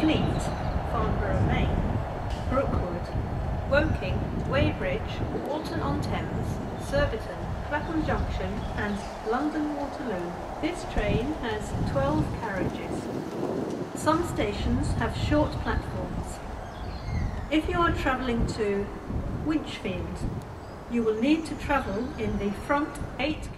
Fleet, Farnborough, Main, Brookwood, Woking, Weybridge, Walton-on-Thames, Surbiton, Clapham Junction and London Waterloo. This train has 12 carriages. Some stations have short platforms. If you are travelling to Winchfield, you will need to travel in the front eight